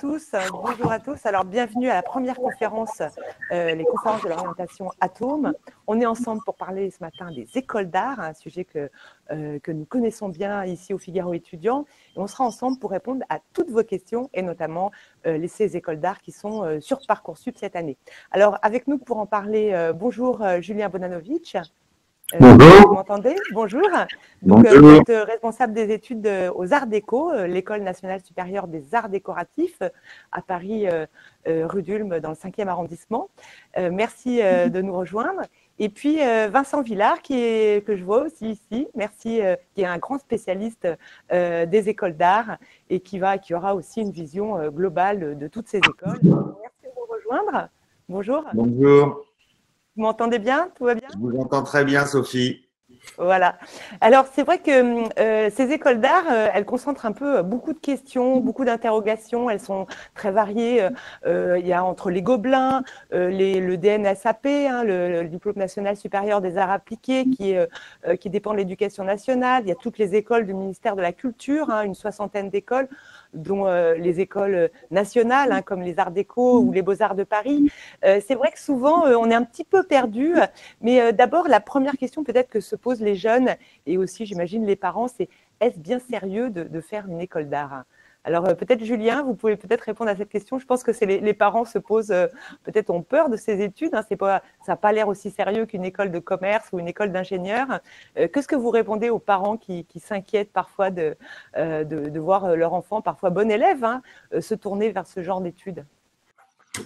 tous, bonjour à tous. Alors bienvenue à la première conférence, euh, les conférences de l'orientation Atome. On est ensemble pour parler ce matin des écoles d'art, un sujet que, euh, que nous connaissons bien ici au Figaro étudiant. Et on sera ensemble pour répondre à toutes vos questions et notamment euh, les ces écoles d'art qui sont sur Parcoursup cette année. Alors avec nous pour en parler, bonjour Julien Bonanovic. Euh, Bonjour. Vous m'entendez? Bonjour. Donc, euh, vous êtes euh, responsable des études aux Arts Déco, l'École nationale supérieure des arts décoratifs à Paris, rue d'Ulm, dans le 5e arrondissement. merci de nous rejoindre. Et puis Vincent Villard, qui est, que je vois aussi ici, merci, qui est un grand spécialiste des écoles d'art et qui, va, qui aura aussi une vision globale de toutes ces écoles. Merci de nous rejoindre. Bonjour. Bonjour. Vous m'entendez bien? Tout va bien? Je vous entends très bien, Sophie. Voilà. Alors, c'est vrai que euh, ces écoles d'art, euh, elles concentrent un peu euh, beaucoup de questions, beaucoup d'interrogations. Elles sont très variées. il y a entre les Gobelins, le DNSAP, hein, le, Diplôme national supérieur des arts appliqués, qui, qui dépend de l'éducation nationale. Il y a toutes les écoles du ministère de la Culture, hein, une soixantaine d'écoles dont euh, les écoles nationales, hein, comme les Arts Déco ou les Beaux-Arts de Paris. Euh, c'est vrai que souvent, euh, on est un petit peu perdu. Mais d'abord, la première question peut-être que se posent les jeunes et aussi, j'imagine, les parents, c'est est-ce bien sérieux de faire une école d'art? Alors euh, peut-être Julien, vous pouvez peut-être répondre à cette question. Je pense que c'est les, parents se posent, euh, peut-être ont peur de ces études. Hein. Pas, ça n'a pas l'air aussi sérieux qu'une école de commerce ou une école d'ingénieur. Euh, qu'est-ce que vous répondez aux parents qui, s'inquiètent parfois de, de, voir leur enfant, parfois bon élève, hein, se tourner vers ce genre d'études?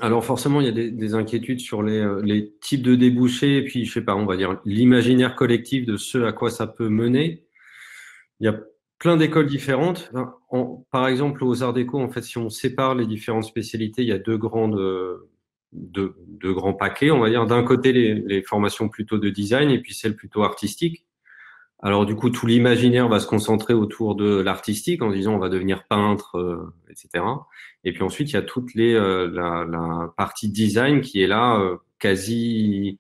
Alors forcément, il y a des, inquiétudes sur les, les, types de débouchés et puis, je sais pas, on va dire l'imaginaire collectif de ce à quoi ça peut mener. Il y a plein d'écoles différentes. par exemple, aux Arts Déco, en fait, si on sépare les différentes spécialités, il y a deux grandes, deux, grands paquets, on va dire. D'un côté, les, formations plutôt de design et puis celles plutôt artistiques. Alors, du coup, tout l'imaginaire va se concentrer autour de l'artistique en disant on va devenir peintre, euh, etc. Et puis ensuite, il y a toute les, euh, la, partie design qui est là euh, quasi,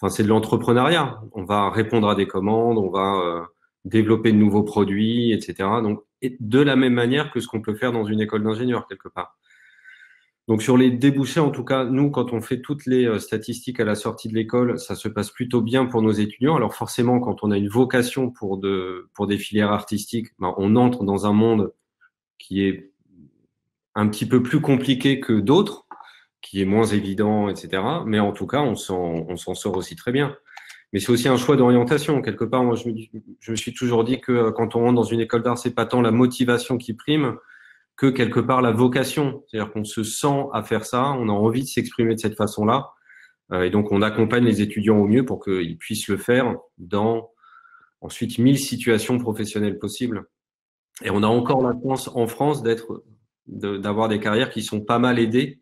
enfin, c'est de l'entrepreneuriat. On va répondre à des commandes, on va développer de nouveaux produits, etc. Donc, de la même manière que ce qu'on peut faire dans une école d'ingénieur quelque part. Donc sur les débouchés, en tout cas, nous, quand on fait toutes les euh, statistiques à la sortie de l'école, ça se passe plutôt bien pour nos étudiants. Alors forcément, quand on a une vocation pour, de, pour des filières artistiques, ben, on entre dans un monde qui est un petit peu plus compliqué que d'autres, qui est moins évident, etc. Mais en tout cas, on s'en sort aussi très bien. Mais c'est aussi un choix d'orientation. Quelque part, moi, je me, je me, suis toujours dit que euh, quand on rentre dans une école d'art, c'est pas tant la motivation qui prime que quelque part la vocation. C'est-à-dire qu'on se sent à faire ça, on a envie de s'exprimer de cette façon-là. Euh, et donc, on accompagne les étudiants au mieux pour qu'ils puissent le faire dans ensuite mille situations professionnelles possibles. Et on a encore la chance en France d'être, d'avoir des carrières qui sont pas mal aidées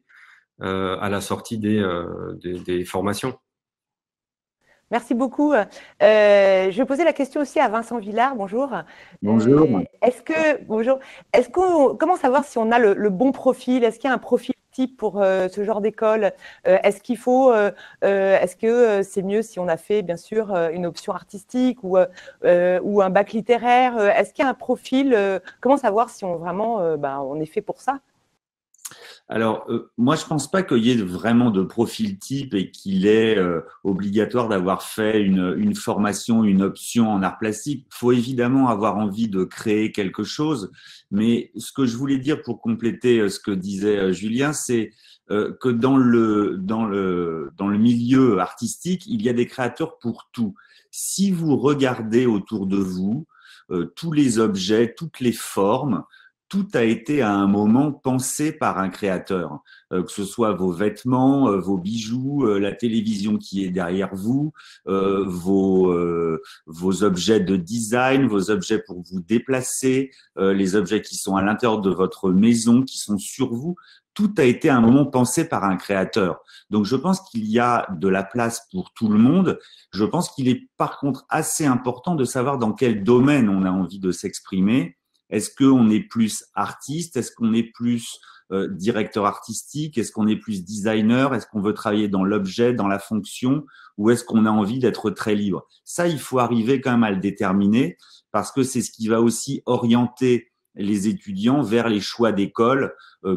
euh, à la sortie des, des formations. Merci beaucoup. Euh, je vais poser la question aussi à Vincent Villard. Bonjour. Bonjour. Euh, est-ce que bonjour. Est-ce qu'on comment savoir si on a le, bon profil? Est-ce qu'il y a un profil type pour euh, ce genre d'école? Est-ce qu'il faut Est-ce que c'est mieux si on a fait bien sûr une option artistique ou ou un bac littéraire? Est-ce qu'il y a un profil Comment savoir si on vraiment ben, on est fait pour ça? Alors, euh, moi, je pense pas qu'il y ait vraiment de profil type et qu'il est euh, obligatoire d'avoir fait une, une, formation, une option en art plastique. Il faut évidemment avoir envie de créer quelque chose. Mais ce que je voulais dire pour compléter euh, ce que disait Julien, c'est que dans le, dans, le, dans le milieu artistique, il y a des créateurs pour tout. Si vous regardez autour de vous, tous les objets, toutes les formes, tout a été à un moment pensé par un créateur, euh, que ce soit vos vêtements, euh, vos bijoux, euh, la télévision qui est derrière vous, vos, vos objets de design, vos objets pour vous déplacer, les objets qui sont à l'intérieur de votre maison, qui sont sur vous. Tout a été à un moment pensé par un créateur. Donc je pense qu'il y a de la place pour tout le monde. Je pense qu'il est par contre assez important de savoir dans quel domaine on a envie de s'exprimer est-ce qu'on est plus artiste? Est-ce qu'on est plus euh, directeur artistique? Est-ce qu'on est plus designer? Est-ce qu'on veut travailler dans l'objet, dans la fonction? Ou est-ce qu'on a envie d'être très libre? Ça, il faut arriver quand même à le déterminer parce que c'est ce qui va aussi orienter les étudiants vers les choix d'école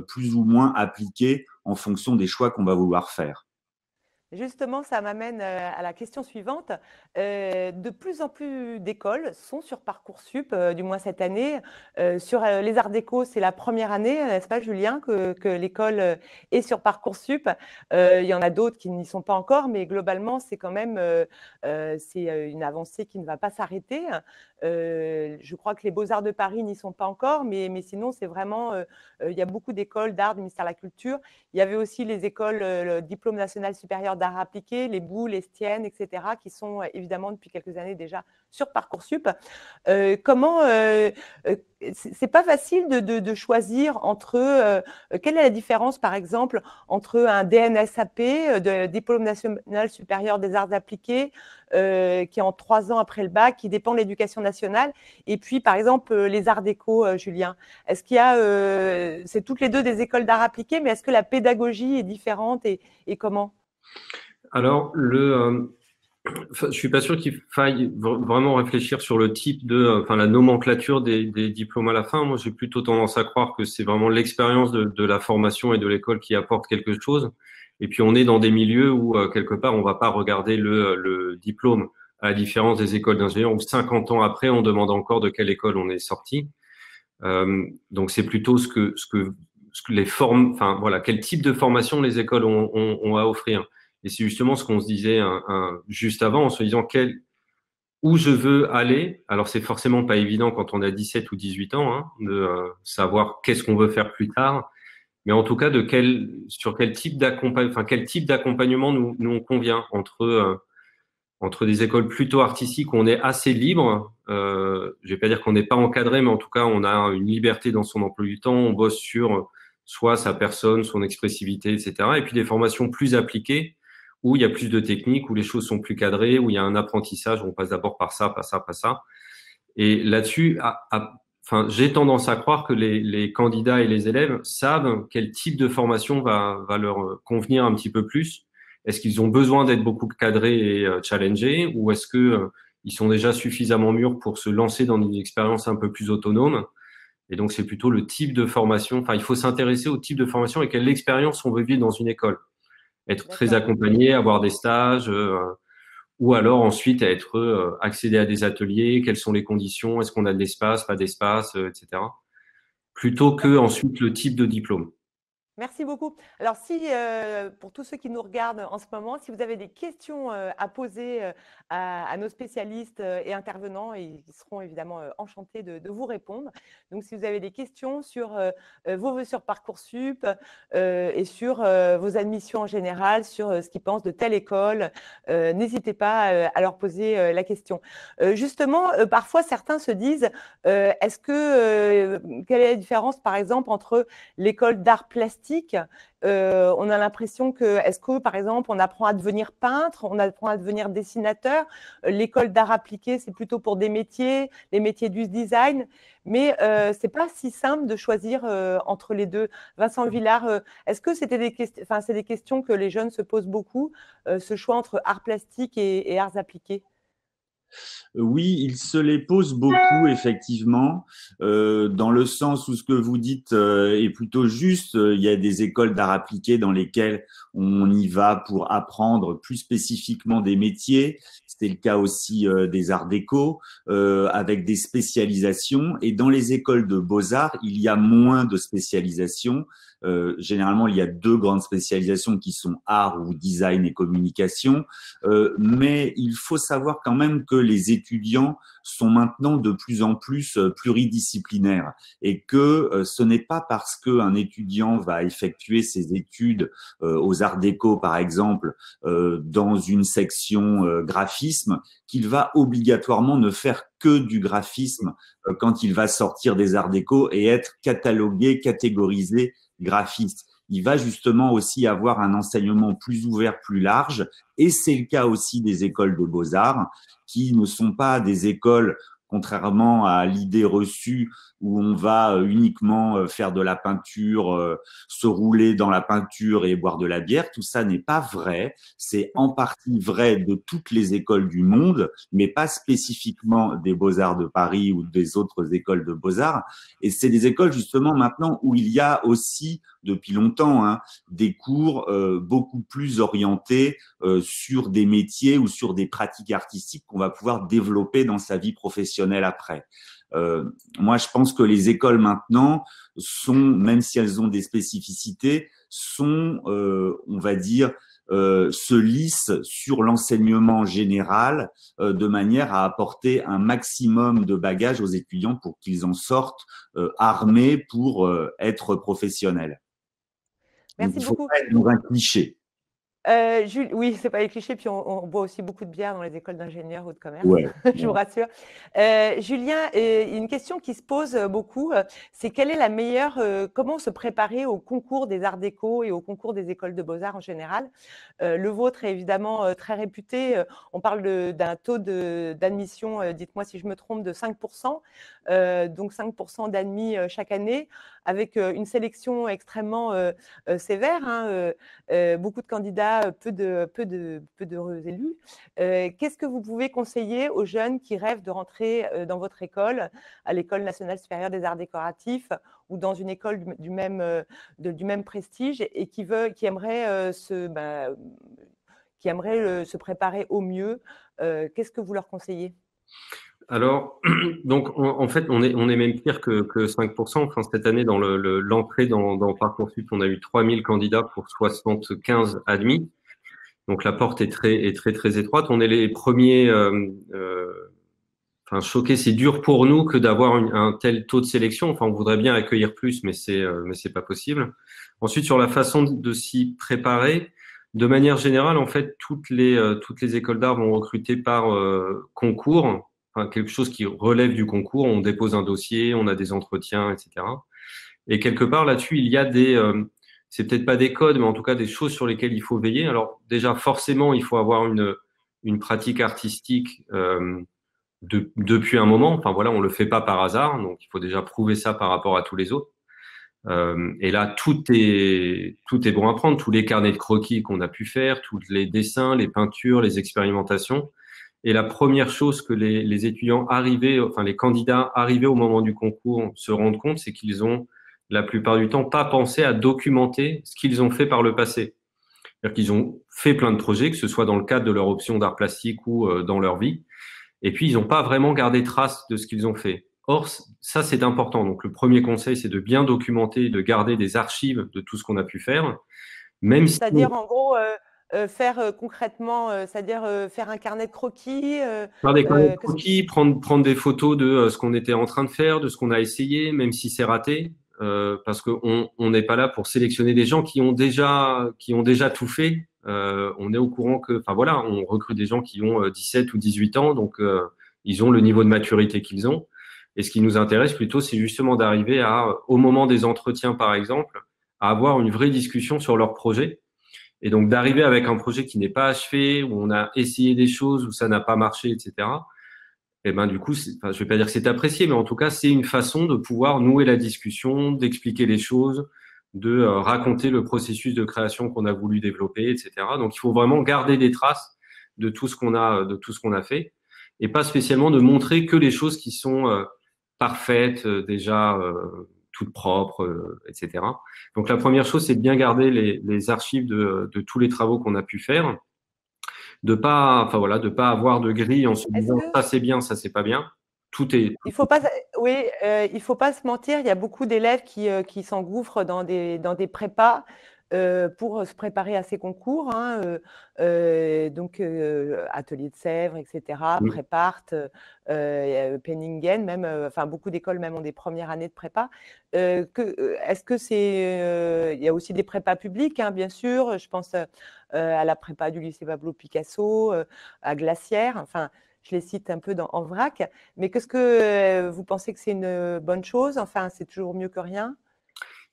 plus ou moins appliqués en fonction des choix qu'on va vouloir faire. Justement, ça m'amène euh, à la question suivante. Euh, de plus en plus d'écoles sont sur Parcoursup, euh, du moins cette année. sur les arts déco, c'est la première année, n'est-ce pas, Julien, que, l'école est sur Parcoursup? il y en a d'autres qui n'y sont pas encore, mais globalement, c'est quand même une avancée qui ne va pas s'arrêter. Je crois que les Beaux-Arts de Paris n'y sont pas encore, mais, sinon, c'est vraiment, il y a beaucoup d'écoles d'art du ministère de la Culture. Il y avait aussi les écoles, le diplôme national supérieur d'art appliqué, les boules, les stiennes, etc., qui sont euh, évidemment depuis quelques années déjà sur Parcoursup. Euh, comment euh, euh c'est pas facile de, choisir entre quelle est la différence par exemple entre un DNSAP, de diplôme national supérieur des arts appliqués, qui est en trois ans après le bac, qui dépend de l'éducation nationale, et puis par exemple les arts déco, Julien. Est-ce qu'il y a, c'est toutes les deux des écoles d'art appliqués, mais est-ce que la pédagogie est différente et, et comment? Alors, le, euh, je suis pas sûr qu'il faille vraiment réfléchir sur le type de, enfin, la nomenclature des, diplômes à la fin. Moi, j'ai plutôt tendance à croire que c'est vraiment l'expérience de, la formation et de l'école qui apporte quelque chose. Et puis, on est dans des milieux où, euh, quelque part, on va pas regarder le, diplôme, à la différence des écoles d'ingénieurs où 50 ans après, on demande encore de quelle école on est sorti. Euh, donc, c'est plutôt ce que, ce que, ce que les formes, enfin, voilà, quel type de formation les écoles ont, ont à offrir. Et c'est justement ce qu'on se disait un, juste avant en se disant quel, où je veux aller. Alors, c'est forcément pas évident quand on a 17 ou 18 ans hein, de euh, savoir qu'est-ce qu'on veut faire plus tard. Mais en tout cas, de quel, sur quel type d'accompagnement, enfin, quel type d'accompagnement nous, nous convient entre, euh, entre des écoles plutôt artistiques où on est assez libre. Euh, je vais pas dire qu'on n'est pas encadré, mais en tout cas, on a une liberté dans son emploi du temps. On bosse sur soit sa personne, son expressivité, etc. Et puis des formations plus appliquées où il y a plus de techniques, où les choses sont plus cadrées, où il y a un apprentissage, on passe d'abord par ça, par ça, par ça. Et là-dessus, enfin, j'ai tendance à croire que les, candidats et les élèves savent quel type de formation va, va leur convenir un petit peu plus. Est-ce qu'ils ont besoin d'être beaucoup cadrés et euh, challengés, ou est-ce que euh, ils sont déjà suffisamment mûrs pour se lancer dans une expérience un peu plus autonome? Et donc, c'est plutôt le type de formation. Enfin, il faut s'intéresser au type de formation et quelle expérience on veut vivre dans une école être très accompagné, avoir des stages, euh, ou alors ensuite être euh, accéder à des ateliers, quelles sont les conditions, est-ce qu'on a de l'espace, pas d'espace, euh, etc. Plutôt que ensuite le type de diplôme. Merci beaucoup. Alors, si euh, pour tous ceux qui nous regardent en ce moment, si vous avez des questions euh, à poser euh, à, nos spécialistes et intervenants, ils seront évidemment enchantés de, vous répondre. Donc, si vous avez des questions sur vos vœux sur Parcoursup et sur vos admissions en général, sur ce qu'ils pensent de telle école, n'hésitez pas à leur poser la question. justement, parfois, certains se disent, est-ce que, quelle est la différence, par exemple, entre l'école d'art plastique euh, on a l'impression que, est-ce que par exemple, on apprend à devenir peintre, on apprend à devenir dessinateur? Euh, L'école d'art appliqué, c'est plutôt pour des métiers, les métiers du design, mais euh, c'est pas si simple de choisir euh, entre les deux. Vincent Villard, est-ce que c'était des questions, enfin, c'est des questions que les jeunes se posent beaucoup, ce choix entre art plastique et arts appliqués? Oui, il se les pose beaucoup, effectivement, euh, dans le sens où ce que vous dites euh, est plutôt juste. Il y a des écoles d'art appliqué dans lesquelles on y va pour apprendre plus spécifiquement des métiers. C'était le cas aussi euh, des arts déco, avec des spécialisations. Et dans les écoles de beaux-arts, il y a moins de spécialisations. Euh, généralement, il y a deux grandes spécialisations qui sont art ou design et communication. Euh, mais il faut savoir quand même que les étudiants sont maintenant de plus en plus euh, pluridisciplinaires et que ce n'est pas parce qu'un étudiant va effectuer ses études aux arts déco, par exemple, dans une section graphisme, qu'il va obligatoirement ne faire que du graphisme quand il va sortir des arts déco et être catalogué, catégorisé graphiste. Il va justement aussi avoir un enseignement plus ouvert, plus large. Et c'est le cas aussi des écoles de beaux-arts, qui ne sont pas des écoles contrairement à l'idée reçue où on va euh, uniquement euh, faire de la peinture, euh, se rouler dans la peinture et boire de la bière. Tout ça n'est pas vrai. C'est en partie vrai de toutes les écoles du monde, mais pas spécifiquement des beaux-arts de Paris ou des autres écoles de beaux-arts. Et c'est des écoles justement maintenant où il y a aussi depuis longtemps hein, des cours beaucoup plus orientés sur des métiers ou sur des pratiques artistiques qu'on va pouvoir développer dans sa vie professionnelle après. Euh, moi, je pense que les écoles maintenant sont, même si elles ont des spécificités, sont, euh, on va dire, euh, se lissent sur l'enseignement général euh, de manière à apporter un maximum de bagages aux étudiants pour qu'ils en sortent euh, armés pour être professionnels. Merci beaucoup. Pas être dans un cliché. Euh, Jules, oui, c'est pas les clichés. Puis on, boit aussi beaucoup de bière dans les écoles d'ingénieurs ou de commerce. je vous rassure. Euh, Julien, euh, une question qui se pose beaucoup, c'est quelle est la meilleure, comment se préparer au concours des arts déco et au concours des écoles de beaux arts en général? le vôtre est évidemment très réputé. on parle d'un taux d'admission, dites-moi si je me trompe, de 5%, donc 5% d'admis chaque année, avec une sélection extrêmement sévère. Hein, beaucoup de candidats peu de peu de peu d'heureux élus. Euh, qu'est-ce que vous pouvez conseiller aux jeunes qui rêvent de rentrer euh, dans votre école, à l'école nationale supérieure des arts décoratifs ou dans une école du, même euh, du même prestige et qui veut qui aimerait se ben, qui aimerait se préparer au mieux Qu'est-ce que vous leur conseillez? Alors, donc, en fait, on est, on est même pire que, que 5%. Enfin, cette année, dans l'entrée le, dans, dans Parcoursup, on a eu 3000 candidats pour 75 admis. Donc, la porte est très, est très, très étroite. On est les premiers, euh, euh, enfin, choqués. C'est dur pour nous que d'avoir un tel taux de sélection. Enfin, on voudrait bien accueillir plus, mais c'est, euh, mais c'est pas possible. Ensuite, sur la façon de s'y préparer, de manière générale, en fait, toutes les, euh, toutes les écoles d'art vont recruter par euh, concours quelque chose qui relève du concours. On dépose un dossier, on a des entretiens, etc. Et quelque part là-dessus, il y a des, euh, c'est peut-être pas des codes, mais en tout cas des choses sur lesquelles il faut veiller. Alors déjà, forcément, il faut avoir une, une pratique artistique euh, de, depuis un moment. Enfin voilà, on le fait pas par hasard, donc il faut déjà prouver ça par rapport à tous les autres. Euh, et là, tout est, tout est bon à prendre. Tous les carnets de croquis qu'on a pu faire, tous les dessins, les peintures, les expérimentations. Et la première chose que les, étudiants arrivés, enfin les candidats arrivés au moment du concours se rendent compte, c'est qu'ils ont la plupart du temps pas pensé à documenter ce qu'ils ont fait par le passé. C'est-à-dire qu'ils ont fait plein de projets, que ce soit dans le cadre de leur option d'art plastique ou euh, dans leur vie, et puis ils n'ont pas vraiment gardé trace de ce qu'ils ont fait. Or, ça c'est important. Donc le premier conseil, c'est de bien documenter, de garder des archives de tout ce qu'on a pu faire, même C'est-à-dire en gros. Euh, euh, faire euh, concrètement, euh, c'est-à-dire faire un carnet de croquis Faire des carnets de croquis, prendre, prendre des photos de ce qu'on était en train de faire, de ce qu'on a essayé, même si c'est raté, parce qu'on n'est pas là pour sélectionner des gens qui ont déjà, qui ont déjà tout fait. on est au courant que, enfin voilà, on recrute des gens qui ont 17 ou 18 ans, donc ils ont le niveau de maturité qu'ils ont. Et ce qui nous intéresse plutôt, c'est justement d'arriver à, au moment des entretiens par exemple, à avoir une vraie discussion sur leur projet et donc d'arriver avec un projet qui n'est pas achevé, où on a essayé des choses, où ça n'a pas marché, etc. Et eh ben du coup, enfin, je vais pas dire que c'est apprécié, mais en tout cas, c'est une façon de pouvoir nouer la discussion, d'expliquer les choses, de euh, raconter le processus de création qu'on a voulu développer, etc. Donc il faut vraiment garder des traces de tout ce qu'on a, de tout ce qu'on a fait, et pas spécialement de montrer que les choses qui sont euh, parfaites, euh, déjà toutes propres, euh, etc. Donc la première chose, c'est de bien garder les, archives de, tous les travaux qu'on a pu faire, de pas, enfin voilà, de pas avoir de grille en se disant ça c'est bien, ça c'est pas bien. Tout est. Il faut pas, oui, euh, il faut pas se mentir. Il y a beaucoup d'élèves qui, euh, qui s'engouffrent dans des dans des prépas euh, pour se préparer à ces concours. Hein, euh, euh, donc, atelier de Sèvres, etc., mmh. Prépart, Penningen, même, enfin, beaucoup d'écoles même ont des premières années de prépa. Est-ce que c'est. Il y a aussi des prépas publics, hein, bien sûr. Je pense à la prépa du lycée Pablo Picasso, à Glacière. Enfin, je les cite un peu dans, en vrac. Mais qu'est-ce que vous pensez que c'est une bonne chose? Enfin, c'est toujours mieux que rien?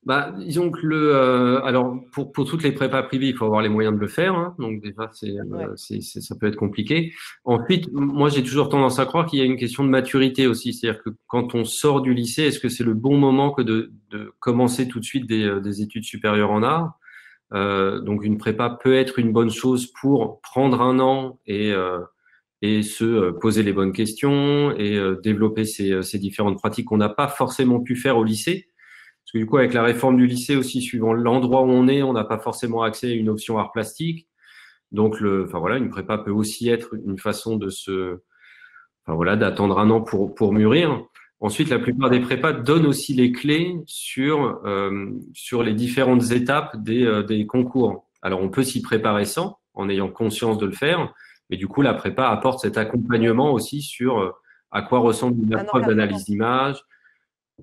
Bah, disons que le, euh, alors pour, pour toutes les prépas privées, il faut avoir les moyens de le faire. Hein. donc déjà, c'est, euh, c'est, ça peut être compliqué. Ensuite, moi, j'ai toujours tendance à croire qu'il y a une question de maturité aussi. C'est-à-dire que quand on sort du lycée, est-ce que c'est le bon moment que de, de commencer tout de suite des, euh, des études supérieures en art? Euh, Donc une prépa peut être une bonne chose pour prendre un an et et se poser les bonnes questions et développer ces, ces différentes pratiques qu'on n'a pas forcément pu faire au lycée parce que du coup, avec la réforme du lycée aussi, suivant l'endroit où on est, on n'a pas forcément accès à une option art plastique. Donc, le, enfin voilà, une prépa peut aussi être une façon de se, enfin voilà, d'attendre un an pour pour mûrir. Ensuite, la plupart des prépas donnent aussi les clés sur euh, sur les différentes étapes des euh, des concours. Alors, on peut s'y préparer sans, en ayant conscience de le faire, mais du coup, la prépa apporte cet accompagnement aussi sur euh, à quoi ressemble une épreuve d'analyse d'image,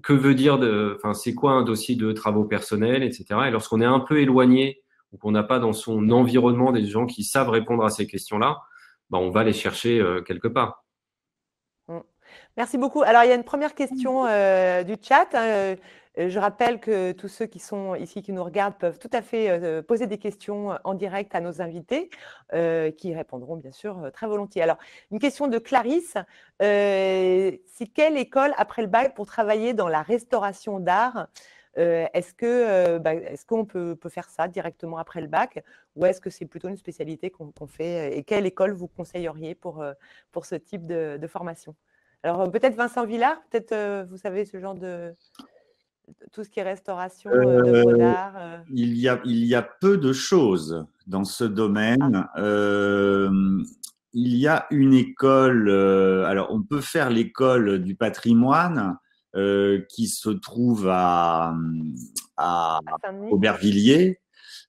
que veut dire enfin, c'est quoi un dossier de travaux personnels, etc. Et lorsqu'on est un peu éloigné ou qu'on n'a pas dans son environnement des gens qui savent répondre à ces questions-là, ben, on va les chercher euh, quelque part. Merci beaucoup. Alors, il y a une première question euh, du chat. Hein, euh, je rappelle que tous ceux qui sont ici, qui nous regardent, peuvent tout à fait euh, poser des questions en direct à nos invités, euh, qui répondront bien sûr très volontiers. Alors, une question de Clarisse. c'est quelle école après le bac pour travailler dans la restauration d'art Est-ce que bah, est-ce qu'on peut, peut, faire ça directement après le bac ou est-ce que c'est plutôt une spécialité qu'on fait Et quelle école vous conseilleriez pour, pour ce type de, de formation? Alors peut-être Vincent Villard, peut-être vous savez ce genre de tout ce qui est restauration euh, de euh. il, y a, il y a peu de choses dans ce domaine. Ah. Euh, il y a une école, alors on peut faire l'école du patrimoine qui se trouve à, à, Aubervilliers.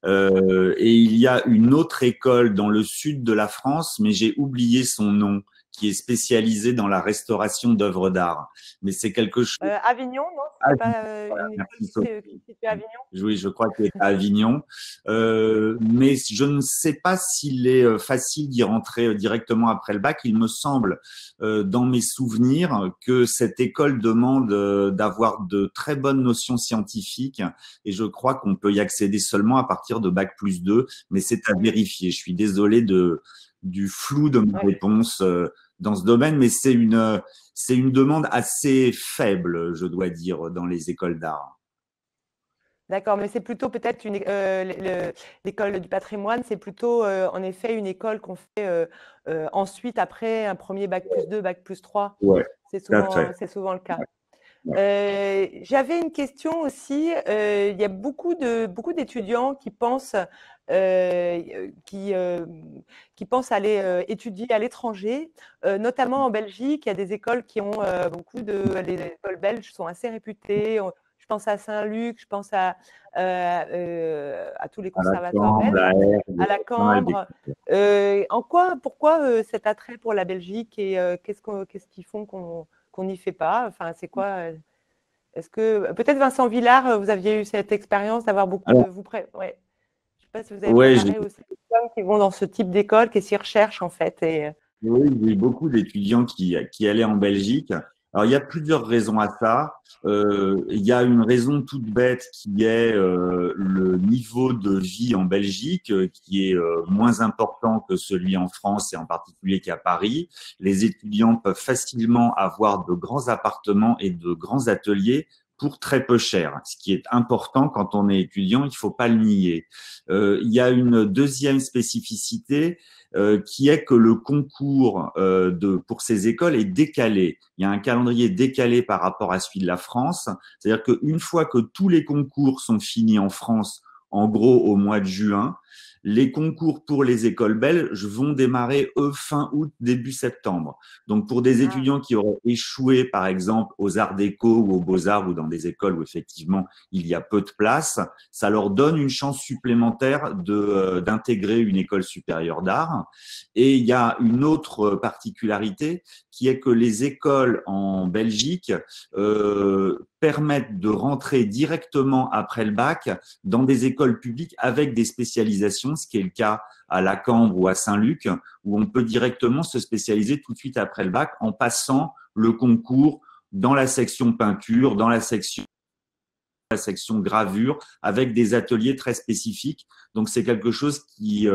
et il y a une autre école dans le sud de la France, mais j'ai oublié son nom qui est spécialisé dans la restauration d'œuvres d'art. Mais c'est quelque chose. Euh, Avignon, non C'est pas euh, une Avignon? Oui, je crois qu'il est à Avignon. Euh, mais je ne sais pas s'il est euh, facile d'y rentrer euh, directement après le bac. Il me semble, dans mes souvenirs, que cette école demande d'avoir de très bonnes notions scientifiques. Et je crois qu'on peut y accéder seulement à partir de bac plus 2. Mais c'est à vérifier. Je suis désolé de du flou de ma réponse euh, dans ce domaine, mais c'est une, c'est une demande assez faible, je dois dire, dans les écoles d'art. D'accord, mais c'est plutôt peut-être une euh, l'école du patrimoine, c'est plutôt euh, en effet une école qu'on fait ensuite après un premier bac plus 2, bac plus 3. Ouais, c'est souvent, souvent, le cas. Euh, j'avais une question aussi. Euh, il y a beaucoup de beaucoup d'étudiants qui pensent euh, qui qui pensent aller étudier à l'étranger, notamment en Belgique. Il y a des écoles qui ont beaucoup de les écoles belges sont assez réputées. Je pense à Saint-Luc, je pense à, à tous les conservatoires belges, à la Cambre. en quoi, pourquoi cet attrait pour la Belgique et qu'est-ce qu'est-ce qu'ils font qu'on qu'on n'y fait pas Enfin, c'est quoi euh, Est-ce que peut-être Vincent Villard, euh, vous aviez eu cette expérience d'avoir beaucoup de vous pré... ouais. Je sais pas si vous avez ouais, aussi des femmes qui vont dans ce type d'école, qui s'y recherchent en fait. Et... Euh oui, il y a eu beaucoup d'étudiants qui, qui allaient en Belgique. Alors, il y a plusieurs raisons à ça. Euh, il y a une raison toute bête qui est euh, le niveau de vie en Belgique, euh, qui est euh, moins important que celui en France et en particulier qu'à Paris. Les étudiants peuvent facilement avoir de grands appartements et de grands ateliers pour très peu cher, ce qui est important quand on est étudiant, il faut pas le nier. Euh, il y a une deuxième spécificité, euh, qui est que le concours euh, de, pour ces écoles est décalé. Il y a un calendrier décalé par rapport à celui de la France. C'est-à-dire qu'une fois que tous les concours sont finis en France, en gros au mois de juin, les concours pour les écoles belges vont démarrer eux fin août, début septembre. Donc pour des ah. étudiants qui auraient échoué par exemple aux arts déco ou aux beaux-arts ou dans des écoles où effectivement il y a peu de place, ça leur donne une chance supplémentaire de euh, d'intégrer une école supérieure d'art. Et il y a une autre particularité qui est que les écoles en Belgique euh, permettent de rentrer directement après le bac dans des écoles publiques avec des spécialisations, ce qui est le cas à la Cambre ou à Saint-Luc, où on peut directement se spécialiser tout de suite après le bac en passant le concours dans la section peinture, dans la section la section gravure avec des ateliers très spécifiques. Donc c'est quelque chose qui,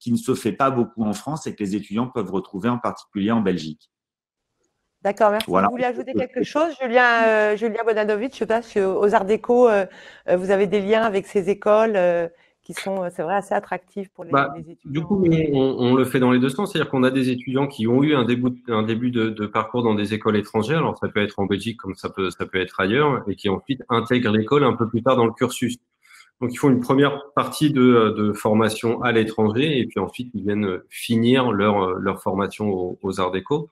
qui ne se fait pas beaucoup en France et que les étudiants peuvent retrouver en particulier en Belgique. D'accord, merci. Vous voulez ajouter quelque chose, Julien, euh, Julien Bonanovic Je sais aux Arts Déco, euh, euh, vous avez des liens avec ces écoles qui sont, c'est vrai, assez attractifs pour les, bah, étudiants. Du coup, on, le fait dans les deux sens. C'est-à-dire qu'on a des étudiants qui ont eu un début, un début de, parcours dans des écoles étrangères. Alors, ça peut être en Belgique comme ça peut, ça peut être ailleurs, et qui ensuite intègrent l'école un peu plus tard dans le cursus. Donc, ils font une première partie de, formation à l'étranger, et puis ensuite, ils viennent finir leur, leur formation aux, aux Arts Déco.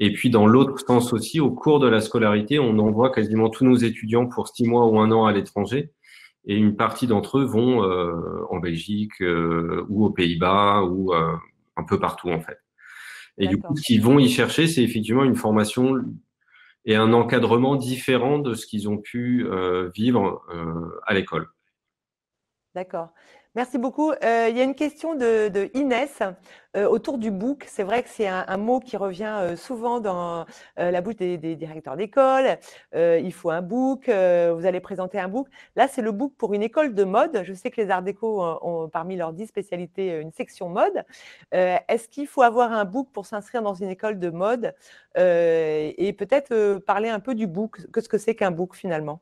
Et puis dans l'autre sens aussi, au cours de la scolarité, on envoie quasiment tous nos étudiants pour six mois ou un an à l'étranger. Et une partie d'entre eux vont euh, en Belgique euh, ou aux Pays-Bas ou euh, un peu partout en fait. Et du coup, ce qu'ils vont y chercher, c'est effectivement une formation et un encadrement différent de ce qu'ils ont pu vivre à l'école. D'accord. Merci beaucoup. Euh, il y a une question de, Inès euh, autour du book. C'est vrai que c'est un, mot qui revient euh, souvent dans la bouche des, directeurs d'école. il faut un book, vous allez présenter un book. Là, c'est le book pour une école de mode. Je sais que les Arts Déco ont, parmi leurs dix spécialités une section mode. Est-ce qu'il faut avoir un book pour s'inscrire dans une école de mode Et peut-être parler un peu du book? Qu'est-ce que c'est qu'un book finalement?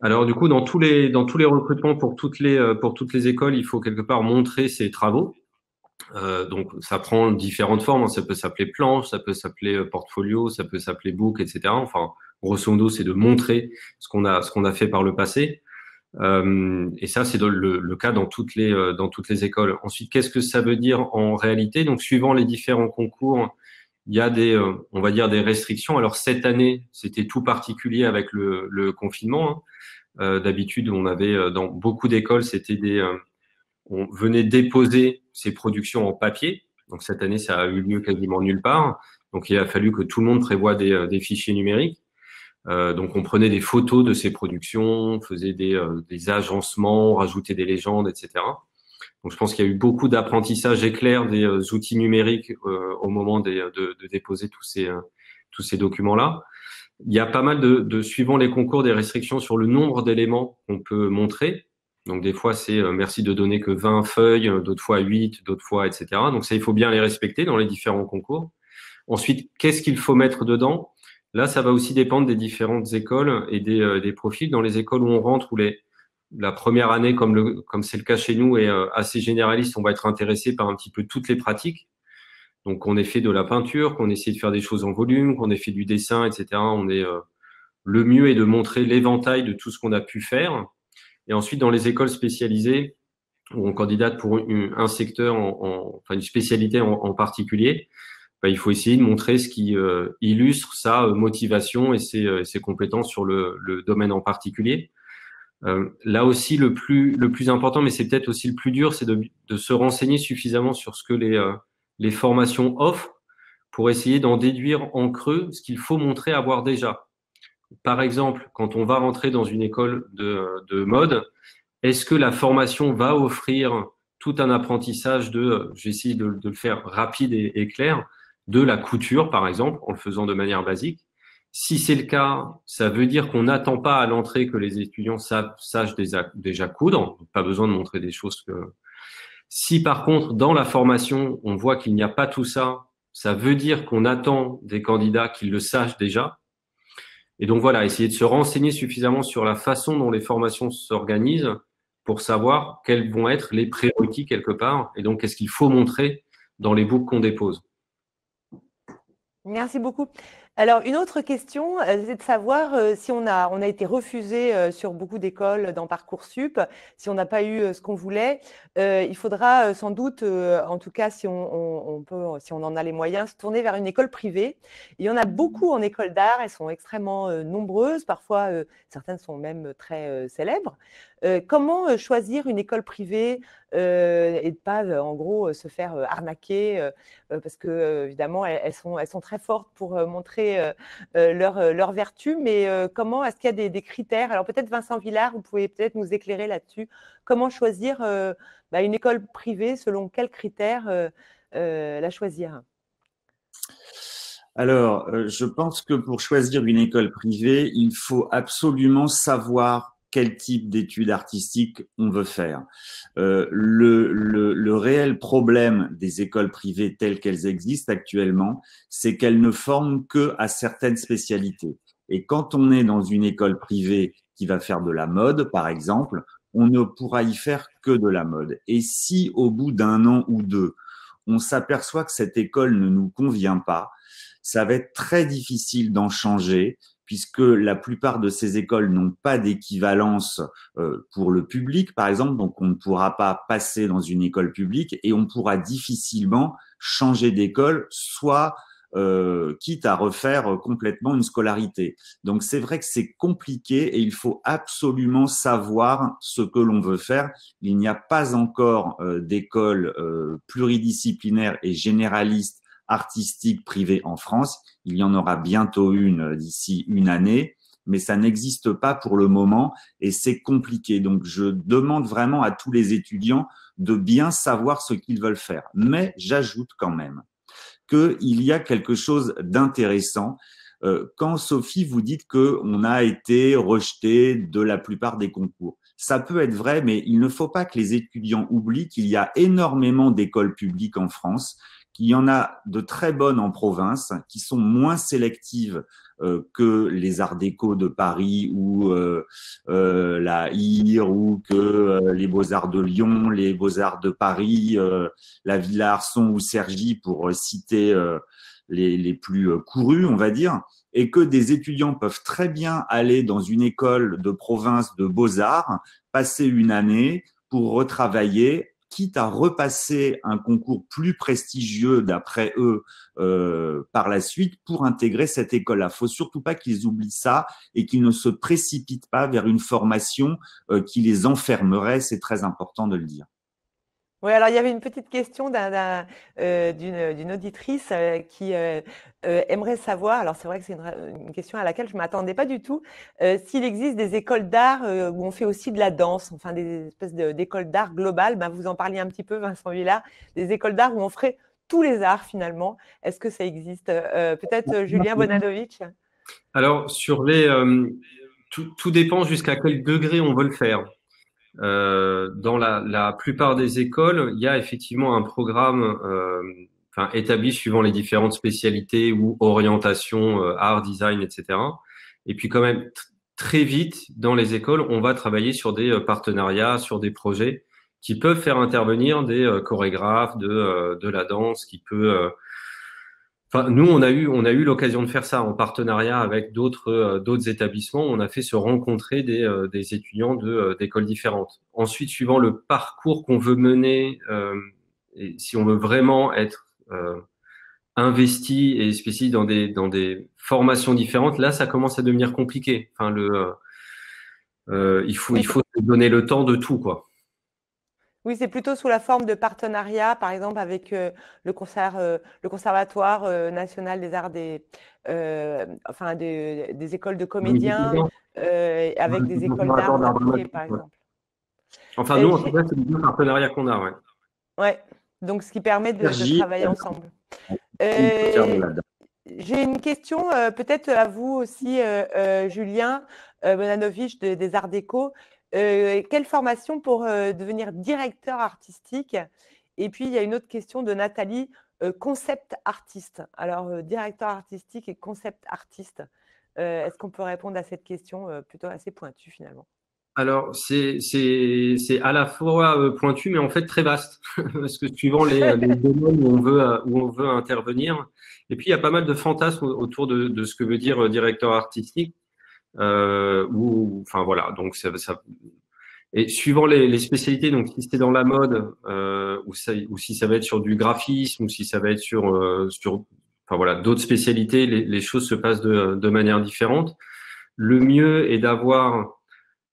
Alors du coup, dans tous les recrutements pour toutes les euh, pour toutes les écoles, il faut quelque part montrer ses travaux. Euh, donc ça prend différentes formes. Hein. Ça peut s'appeler planche, ça peut s'appeler euh, portfolio, ça peut s'appeler book, etc. Enfin, grosso modo, c'est de montrer ce qu'on a fait par le passé. Et ça, c'est le, le, cas dans toutes les écoles. Ensuite, qu'est-ce que ça veut dire en réalité? Donc, suivant les différents concours, il y a des, euh, on va dire, des restrictions. Alors cette année, c'était tout particulier avec le, confinement. Hein. Euh, D'habitude, on avait euh, dans beaucoup d'écoles, c'était des, on venait déposer ses productions en papier. Donc cette année, ça a eu lieu quasiment nulle part. Donc il a fallu que tout le monde prévoie des, fichiers numériques. Donc on prenait des photos de ces productions, faisait des, des agencements, rajoutait des légendes, etc. Donc, je pense qu'il y a eu beaucoup d'apprentissage éclair des euh, outils numériques euh, au moment de, de, déposer tous ces, euh, ces documents-là. Il y a pas mal de, de, suivant les concours, des restrictions sur le nombre d'éléments qu'on peut montrer. Donc, des fois, c'est merci de donner que 20 feuilles, d'autres fois 8, d'autres fois, etc. Donc, ça, il faut bien les respecter dans les différents concours. Ensuite, qu'est-ce qu'il faut mettre dedans? Là, ça va aussi dépendre des différentes écoles et des, des profils. Dans les écoles où on rentre, où les, la première année, comme le, comme c'est le cas chez nous, est euh, assez généraliste. On va être intéressé par un petit peu toutes les pratiques. Donc, on ait fait de la peinture, qu'on essaie de faire des choses en volume, qu'on ait fait du dessin, etc. On est euh, le mieux est de montrer l'éventail de tout ce qu'on a pu faire. Et ensuite, dans les écoles spécialisées, où on candidate pour un secteur, en, enfin une spécialité en, particulier, bah, il faut essayer de montrer ce qui euh, illustre sa motivation et ses, ses compétences sur le, le, domaine en particulier. Euh, là aussi, le plus, important, mais c'est peut-être aussi le plus dur, c'est de, se renseigner suffisamment sur ce que les, euh, les formations offrent pour essayer d'en déduire en creux ce qu'il faut montrer avoir déjà. Par exemple, quand on va rentrer dans une école de, de mode, est-ce que la formation va offrir tout un apprentissage de, j'essaie de, le faire rapide et clair, de la couture, par exemple, en le faisant de manière basique si c'est le cas, ça veut dire qu'on n'attend pas à l'entrée que les étudiants sachent déjà, coudre, pas besoin de montrer des choses que. Si par contre, dans la formation, on voit qu'il n'y a pas tout ça, ça veut dire qu'on attend des candidats qu'ils le sachent déjà. Et donc voilà, essayer de se renseigner suffisamment sur la façon dont les formations s'organisent pour savoir quels vont être les prérequis quelque part, et donc qu'est-ce qu'il faut montrer dans les boucles qu'on dépose. Merci beaucoup. Alors, une autre question, euh, c'est de savoir euh, si on a, été refusé euh, sur beaucoup d'écoles dans Parcoursup, si on n'a pas eu ce qu'on voulait. il faudra sans doute, en tout cas, si on, peut, si on en a les moyens, se tourner vers une école privée. Il y en a beaucoup en école d'art, elles sont extrêmement nombreuses, parfois certaines sont même très célèbres. Comment choisir une école privée et de pas, en gros, se faire arnaquer parce que évidemment elles, sont, elles sont très fortes pour montrer leur, leur vertu, mais comment est-ce qu'il y a des, critères? Alors peut-être Vincent Villard, vous pouvez peut-être nous éclairer là-dessus. Comment choisir bah, une école privée Selon quels critères la choisir? Alors, euh, je pense que pour choisir une école privée, il faut absolument savoir quel type d'études artistiques on veut faire. Euh, le, le, le, réel problème des écoles privées telles qu'elles existent actuellement, c'est qu'elles ne forment que à certaines spécialités. Et quand on est dans une école privée qui va faire de la mode, par exemple, on ne pourra y faire que de la mode. Et si au bout d'un an ou deux, on s'aperçoit que cette école ne nous convient pas, ça va être très difficile d'en changer puisque la plupart de ces écoles n'ont pas d'équivalence euh, pour le public, par exemple, donc on ne pourra pas passer dans une école publique et on pourra difficilement changer d'école, soit euh, quitte à refaire complètement une scolarité. Donc c'est vrai que c'est compliqué et il faut absolument savoir ce que l'on veut faire. Il n'y a pas encore euh, d'école pluridisciplinaire et généraliste artistique privée en France. Il y en aura bientôt une euh, d'ici une année, mais ça n'existe pas pour le moment et c'est compliqué. Donc, je demande vraiment à tous les étudiants de bien savoir ce qu'ils veulent faire. Mais j'ajoute quand même qu'il y a quelque chose d'intéressant. Euh, quand Sophie vous dites qu'on a été rejeté de la plupart des concours, ça peut être vrai, mais il ne faut pas que les étudiants oublient qu'il y a énormément d'écoles publiques en France qu'il y en a de très bonnes en province, qui sont moins sélectives euh, que les Arts déco de Paris ou euh, euh, la IR ou que les Beaux-Arts de Lyon, les Beaux-Arts de Paris, la Villa Arson ou Cergy, pour citer les plus courus, on va dire, et que des étudiants peuvent très bien aller dans une école de province de Beaux-Arts, passer une année pour retravailler quitte à repasser un concours plus prestigieux d'après eux euh, par la suite pour intégrer cette école-là. Faut surtout pas qu'ils oublient ça et qu'ils ne se précipitent pas vers une formation euh, qui les enfermerait. C'est très important de le dire. Oui, alors il y avait une petite question euh, d'une auditrice euh, qui euh, aimerait savoir, alors c'est vrai que c'est une, question à laquelle je ne m'attendais pas du tout, s'il existe des écoles d'art où on fait aussi de la danse, enfin des espèces d'écoles d'art globales, ben, vous en parliez un petit peu Vincent Villard, des écoles d'art où on ferait tous les arts finalement. Est-ce que ça existe? Peut-être Julien Bonanovic Alors sur les... tout dépend jusqu'à quel degré on veut le faire. Euh, dans la, la, plupart des écoles, il y a effectivement un programme euh, enfin, établi suivant les différentes spécialités ou orientations, euh, art, design, etc. Et puis quand même, très vite, dans les écoles, on va travailler sur des euh, partenariats, sur des projets qui peuvent faire intervenir des chorégraphes de, de la danse, qui peut Enfin, nous, on a eu, on a eu l'occasion de faire ça en partenariat avec d'autres, euh, d'autres établissements. On a fait se rencontrer des, euh, des étudiants de, euh, d'écoles différentes. Ensuite, suivant le parcours qu'on veut mener, et si on veut vraiment être investi et spécifique dans des, dans des formations différentes, là, ça commence à devenir compliqué. Enfin, le, il faut, il faut se donner le temps de tout, quoi. Oui, c'est plutôt sous la forme de partenariat, par exemple avec euh, le, concert, euh, le Conservatoire euh, national des arts des, enfin des, des, écoles de comédiens, avec des écoles d'art, par exemple. Enfin, nous, en tout cas, c'est le partenariat qu'on a, ouais. Ouais, donc ce qui permet de, de travailler ensemble. J'ai une question peut-être à vous aussi, Julien Bonanovic des Arts Déco. Euh, quelle formation pour euh, devenir directeur artistique? Et puis, il y a une autre question de Nathalie, euh, concept artiste. Alors, directeur artistique et concept artiste. Est-ce qu'on peut répondre à cette question plutôt assez pointue finalement? Alors, c'est à la fois pointu, mais en fait très vaste, parce que suivant les, domaines où on, veut, où on veut intervenir. Et puis, il y a pas mal de fantasmes autour de, de ce que veut dire directeur artistique. Euh, ou enfin voilà, donc ça, ça et suivant les, spécialités, donc si c'est dans la mode, euh, ou, si ça va être sur du graphisme, ou si ça va être sur, euh, sur enfin voilà, d'autres spécialités, les, les, choses se passent de, de, manière différente. Le mieux est d'avoir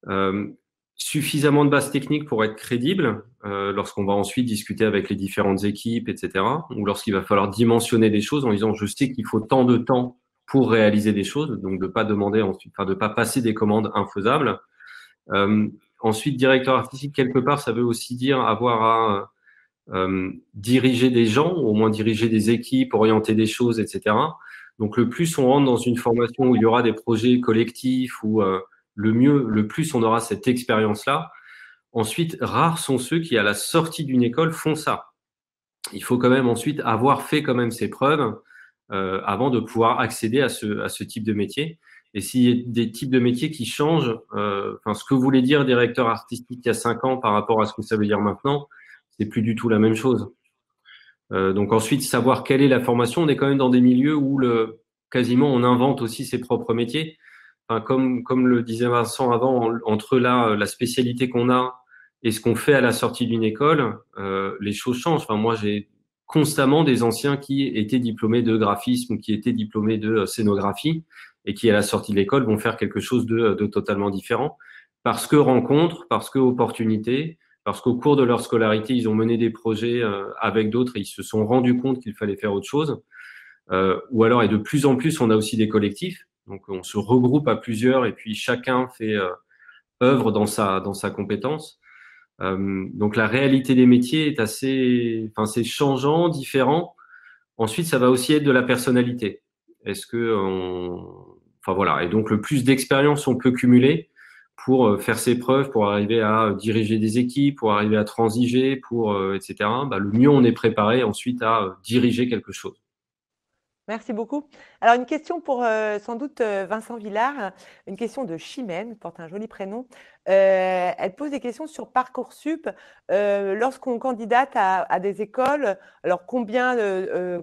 euh, suffisamment de bases techniques pour être crédible euh, lorsqu'on va ensuite discuter avec les différentes équipes, etc. Ou lorsqu'il va falloir dimensionner des choses en disant je sais qu'il faut tant de temps pour réaliser des choses, donc de pas demander ensuite, enfin de pas passer des commandes infaisables. Euh, ensuite, directeur artistique quelque part, ça veut aussi dire avoir à euh, diriger des gens, au moins diriger des équipes, orienter des choses, etc. Donc le plus on rentre dans une formation où il y aura des projets collectifs, ou le mieux, le plus on aura cette expérience-là. Ensuite, rares sont ceux qui, à la sortie d'une école, font ça. Il faut quand même ensuite avoir fait quand même ses preuves euh, avant de pouvoir accéder à ce, à ce type de métier. Et s'il y a des types de métiers qui changent, euh, enfin, ce que voulait dire directeur artistique il y a cinq ans par rapport à ce que ça veut dire maintenant, c'est plus du tout la même chose. Euh, donc ensuite, savoir quelle est la formation, on est quand même dans des milieux où le, quasiment on invente aussi ses propres métiers. Enfin, comme, comme le disait Vincent avant, entre là, la spécialité qu'on a et ce qu'on fait à la sortie d'une école, euh, les choses changent. Enfin, moi, j'ai constamment des anciens qui étaient diplômés de graphisme ou qui étaient diplômés de euh, scénographie et qui, à la sortie de l'école, vont faire quelque chose de, de, totalement différent parce que rencontre, parce que opportunité, parce qu'au cours de leur scolarité, ils ont mené des projets euh, avec d'autres et ils se sont rendus compte qu'il fallait faire autre chose. Euh, ou alors, et de plus en plus, on a aussi des collectifs. Donc, on se regroupe à plusieurs et puis chacun fait euh, œuvre dans sa, dans sa compétence. Euh, donc la réalité des métiers est assez, enfin c'est changeant, différent. Ensuite, ça va aussi être de la personnalité. Est-ce que, on... enfin voilà, et donc le plus d'expérience on peut cumuler pour euh, faire ses preuves, pour arriver à diriger des équipes, pour arriver à transiger, pour euh, etc. Bah, le mieux on est préparé ensuite à diriger quelque chose. Merci beaucoup. Alors, une question pour euh, sans doute euh, Vincent Villard, une question de Chimène, porte un joli prénom. Euh, elle pose des questions sur Parcoursup. Lorsqu'on candidate à, des écoles, alors combien,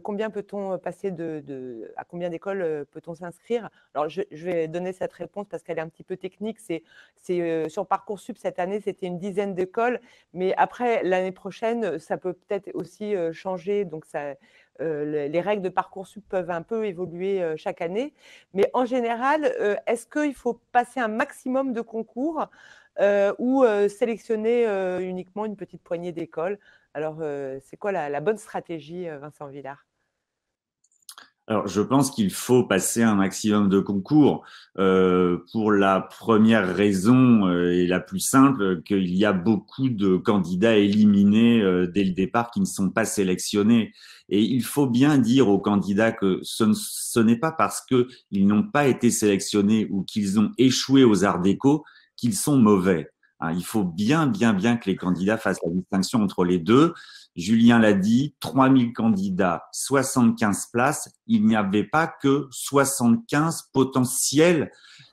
combien peut-on passer de, à combien d'écoles peut-on s'inscrire? Alors, je, vais donner cette réponse parce qu'elle est un petit peu technique. C'est sur Parcoursup cette année, c'était une dizaine d'écoles, mais après l'année prochaine, ça peut peut-être aussi changer. Donc, ça les règles de Parcoursup peuvent un peu évoluer euh, chaque année. Mais en général, euh, est-ce qu'il faut passer un maximum de concours ou sélectionner uniquement une petite poignée d'écoles? Alors, c'est quoi la, bonne stratégie, Vincent Villard? Alors, je pense qu'il faut passer un maximum de concours euh, pour la première raison euh, et la plus simple qu'il y a beaucoup de candidats éliminés euh, dès le départ qui ne sont pas sélectionnés. Et il faut bien dire aux candidats que ce, n'est pas parce qu'ils n'ont pas été sélectionnés ou qu'ils ont échoué aux arts déco qu'ils sont mauvais. Hein, il faut bien, bien, bien que les candidats fassent la distinction entre les deux. Julien l'a dit, 3000 candidats, 75 places. Il n'y avait pas que 75 potentiels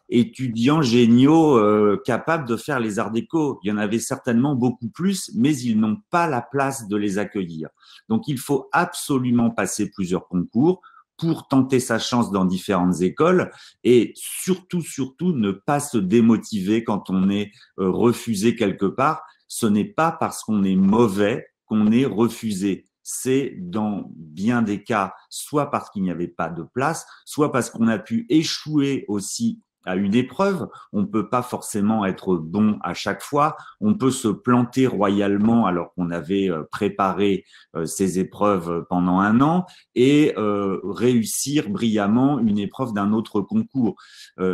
étudiants géniaux euh, capables de faire les arts déco. Il y en avait certainement beaucoup plus, mais ils n'ont pas la place de les accueillir. Donc il faut absolument passer plusieurs concours pour tenter sa chance dans différentes écoles et surtout, surtout ne pas se démotiver quand on est euh, refusé quelque part. Ce n'est pas parce qu'on est mauvais qu'on est refusé. C'est dans bien des cas, soit parce qu'il n'y avait pas de place, soit parce qu'on a pu échouer aussi à une épreuve. On ne peut pas forcément être bon à chaque fois. On peut se planter royalement alors qu'on avait euh, préparé euh, ces épreuves pendant un an et euh, réussir brillamment une épreuve d'un autre concours.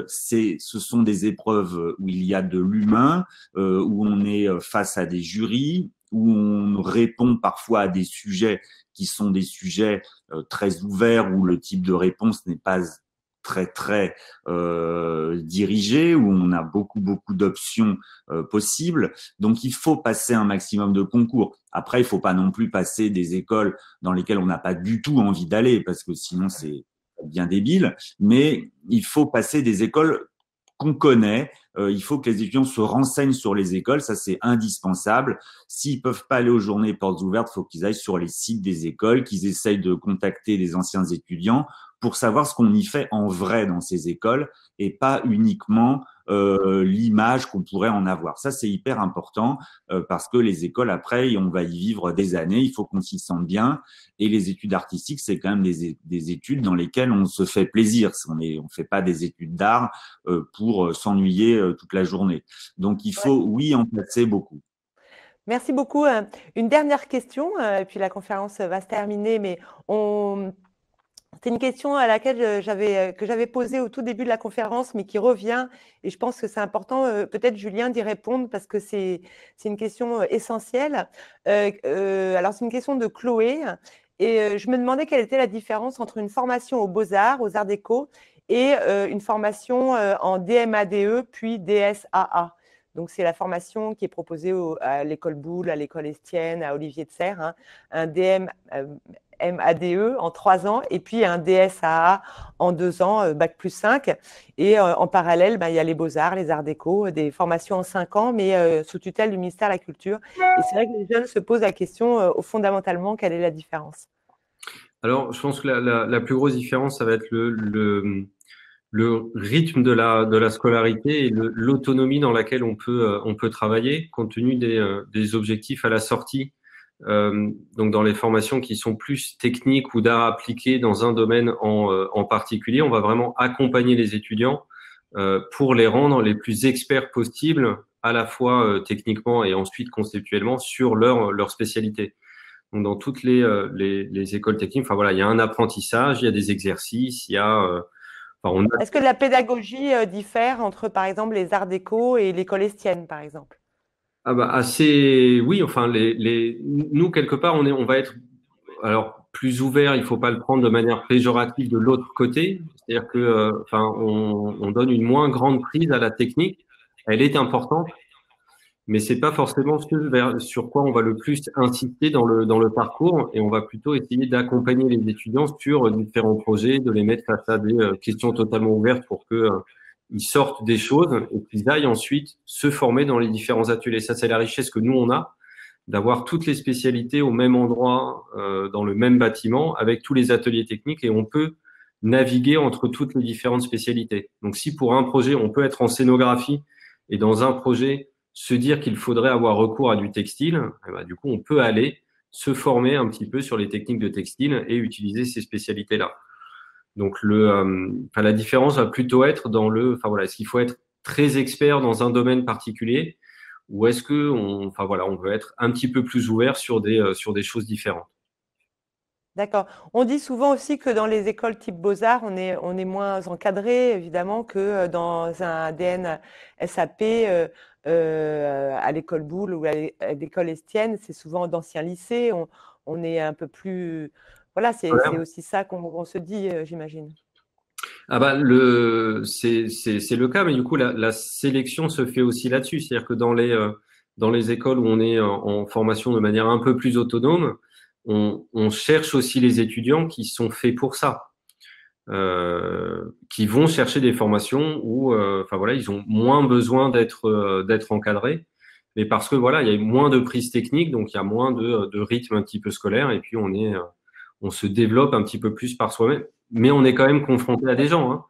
C'est, ce sont des épreuves où il y a de l'humain, où on est face à des jurys, où on répond parfois à des sujets qui sont des sujets très ouverts, où le type de réponse n'est pas très très euh, dirigé où on a beaucoup beaucoup d'options euh, possibles. Donc il faut passer un maximum de concours. Après, il faut pas non plus passer des écoles dans lesquelles on n'a pas du tout envie d'aller parce que sinon c'est bien débile. Mais il faut passer des écoles qu'on connaît. Euh, il faut que les étudiants se renseignent sur les écoles, ça c'est indispensable. S'ils peuvent pas aller aux journées portes ouvertes, faut qu'ils aillent sur les sites des écoles, qu'ils essayent de contacter des anciens étudiants pour savoir ce qu'on y fait en vrai dans ces écoles et pas uniquement euh, l'image qu'on pourrait en avoir. Ça, c'est hyper important euh, parce que les écoles, après, on va y vivre des années, il faut qu'on s'y sente bien. Et les études artistiques, c'est quand même des, des, études dans lesquelles on se fait plaisir. On ne on fait pas des études d'art euh, pour s'ennuyer toute la journée. Donc, il faut, oui, en placer beaucoup. Merci beaucoup. Une dernière question, et puis la conférence va se terminer, mais on c'est une question à laquelle j'avais, que j'avais posée au tout début de la conférence, mais qui revient. Et je pense que c'est important, euh, peut-être Julien, d'y répondre parce que c'est, une question euh, essentielle. Euh, alors, c'est une question de Chloé. Et je me demandais quelle était la différence entre une formation aux beaux-arts, aux arts déco, et une formation en DMADE, puis DSAA. Donc, c'est la formation qui est proposée à l'école Boulle, à l'école Estienne, à Olivier de Serre, hein. un DM MADE en trois ans et puis un DSAA en deux ans, euh, bac plus 5. Et euh, en parallèle, ben, il y a les beaux-arts, les arts déco, des formations en cinq ans, mais euh, sous tutelle du ministère de la Culture. Et c'est vrai que les jeunes se posent la question, fondamentalement, quelle est la différence? Alors, je pense que la, plus grosse différence, ça va être le, rythme de la, scolarité et l'autonomie dans laquelle on peut, travailler, compte tenu des, objectifs à la sortie euh, donc dans les formations qui sont plus techniques ou d'art appliqué dans un domaine en, euh, particulier, on va vraiment accompagner les étudiants euh, pour les rendre les plus experts possibles, à la fois euh, techniquement et ensuite conceptuellement sur leur, leur spécialité. Donc dans toutes les, euh, les, les, écoles techniques, enfin voilà, il y a un apprentissage, il y a des exercices, il y a Enfin, Est-ce que la pédagogie diffère entre, par exemple, les arts déco et l'école estienne, par exemple? Ah bah assez, oui. Enfin, les, les, nous quelque part, on est, on va être, alors plus ouvert. Il faut pas le prendre de manière péjorative de l'autre côté. C'est-à-dire que, euh, enfin, on, on, donne une moins grande prise à la technique. Elle est importante, mais c'est pas forcément ce sur quoi on va le plus insister dans le dans le parcours. Et on va plutôt essayer d'accompagner les étudiants sur différents projets, de les mettre face à des euh, questions totalement ouvertes pour que euh, ils sortent des choses et qu'ils aillent ensuite se former dans les différents ateliers. Ça, c'est la richesse que nous, on a, d'avoir toutes les spécialités au même endroit, euh, dans le même bâtiment, avec tous les ateliers techniques, et on peut naviguer entre toutes les différentes spécialités. Donc, si pour un projet, on peut être en scénographie, et dans un projet, se dire qu'il faudrait avoir recours à du textile, eh ben, du coup, on peut aller se former un petit peu sur les techniques de textile et utiliser ces spécialités-là. Donc le, euh, la différence va plutôt être dans le, enfin voilà, est-ce qu'il faut être très expert dans un domaine particulier ou est-ce que on, enfin voilà, on veut être un petit peu plus ouvert sur des euh, sur des choses différentes? D'accord. On dit souvent aussi que dans les écoles type Beaux-Arts, on est, on est moins encadré, évidemment, que euh, dans un ADN SAP, à l'école Boulle ou à l'école Estienne. C'est souvent d'anciens lycées. On, est un peu plus voilà, c'est aussi ça qu'on se dit, euh, j'imagine. Ah bah le c'est le cas, mais du coup la, la, sélection se fait aussi là-dessus, c'est-à-dire que dans les euh, dans les écoles où on est en, formation de manière un peu plus autonome, on, on, cherche aussi les étudiants qui sont faits pour ça, euh, qui vont chercher des formations où euh, enfin voilà ils ont moins besoin d'être d'être encadrés, mais parce que voilà il y a moins de prise technique, donc il y a moins de, de rythme un petit peu scolaire, et puis on est on se développe un petit peu plus par soi-même, mais on est quand même confronté à des gens. Hein.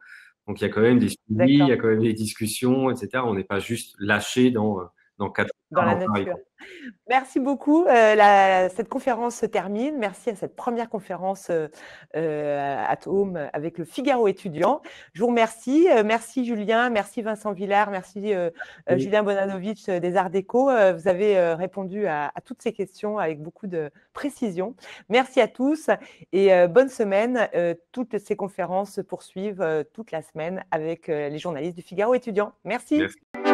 Donc il y a quand même des suivis, il y a quand même des discussions, etc. On n'est pas juste lâché dans, dans quatre dans la nature. Merci beaucoup. Euh, cette conférence se termine. Merci à cette première conférence euh, euh at home avec le Figaro étudiant. Je vous remercie. Euh, merci Julien, merci Vincent Villard, merci Julien Bonanovic des Arts Déco. vous avez répondu à, à, toutes ces questions avec beaucoup de précision. Merci à tous et bonne semaine. toutes ces conférences se poursuivent toute la semaine avec les journalistes du Figaro étudiant. merci. merci.